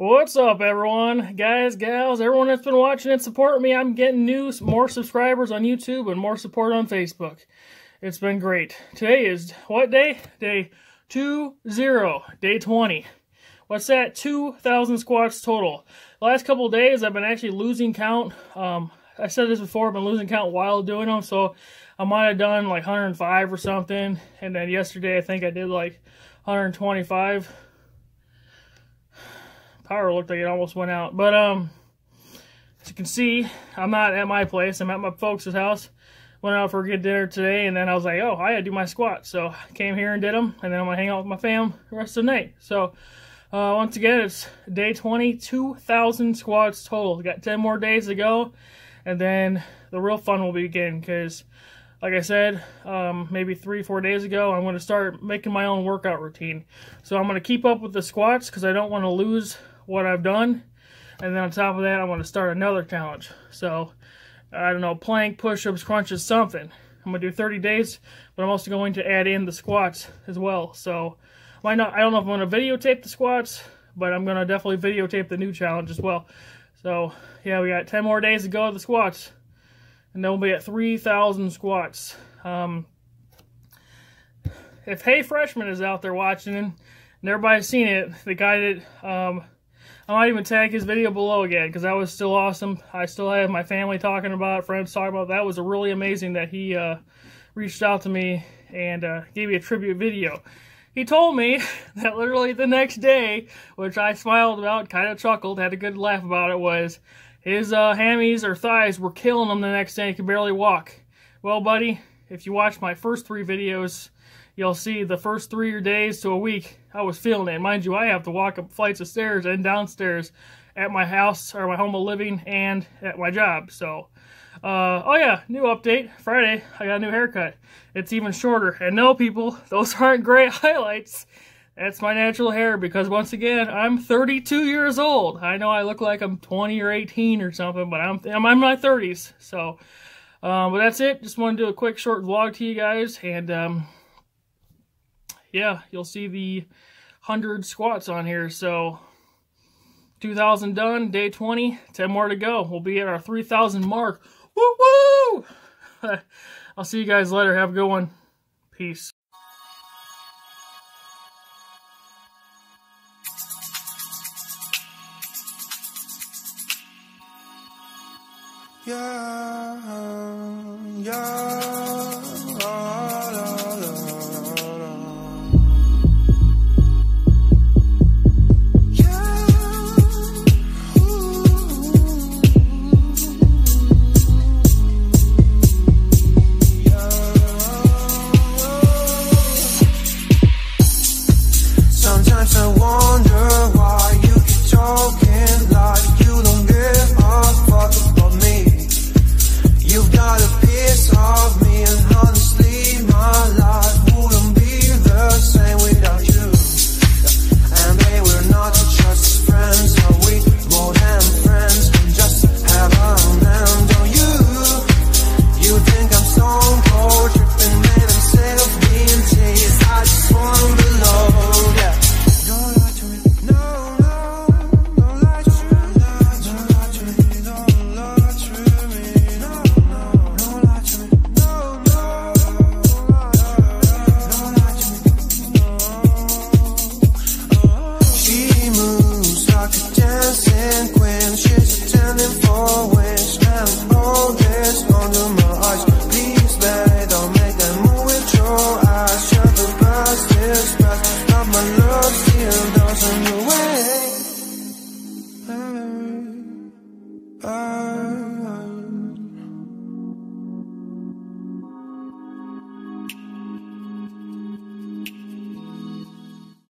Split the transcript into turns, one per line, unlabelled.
What's up, everyone? Guys, gals, everyone that's been watching and supporting me. I'm getting new, more subscribers on YouTube and more support on Facebook. It's been great. Today is what day? Day 20, day 20. What's that? 2,000 squats total. The last couple days, I've been actually losing count. Um, I said this before, I've been losing count while doing them, so I might have done like 105 or something. And then yesterday, I think I did like 125 power looked like it almost went out. But um, as you can see, I'm not at my place. I'm at my folks' house. Went out for a good dinner today, and then I was like, oh, I gotta do my squats. So came here and did them, and then I'm gonna hang out with my fam the rest of the night. So uh, once again, it's day 20, 2,000 squats total. Got 10 more days to go, and then the real fun will begin because like I said, um, maybe three, four days ago, I'm going to start making my own workout routine. So I'm going to keep up with the squats because I don't want to lose what I've done. And then on top of that, I want to start another challenge. So, I don't know, plank, push-ups, crunches, something. I'm going to do 30 days, but I'm also going to add in the squats as well. So? I don't know if I'm going to videotape the squats, but I'm going to definitely videotape the new challenge as well. So, yeah, we got 10 more days to go of the squats. And then we'll be at 3,000 squats. Um, if Hey Freshman is out there watching and everybody's seen it, the guy that um, I might even tag his video below again because that was still awesome. I still have my family talking about it, friends talking about it. That was really amazing that he uh, reached out to me and uh, gave me a tribute video. He told me that literally the next day, which I smiled about, kind of chuckled, had a good laugh about it, was his uh, hammies or thighs were killing him the next day. He could barely walk. Well, buddy, if you watch my first three videos, you'll see the first three days to a week, I was feeling it. Mind you, I have to walk up flights of stairs and downstairs at my house or my home of living and at my job. So, uh, oh yeah, new update. Friday, I got a new haircut. It's even shorter. And no, people, those aren't gray highlights. That's my natural hair because once again, I'm 32 years old. I know I look like I'm 20 or 18 or something, but I'm, I'm in my 30s. So, uh, but that's it. Just want to do a quick short vlog to you guys. And, um, yeah, you'll see the 100 squats on here. So 2,000 done, day 20, 10 more to go. We'll be at our 3,000 mark. Woo woo! I'll see you guys later. Have a good one. Peace.
Yeah. Sometimes I wonder why you keep talking like you don't give a fuck about me. You got a piece of me and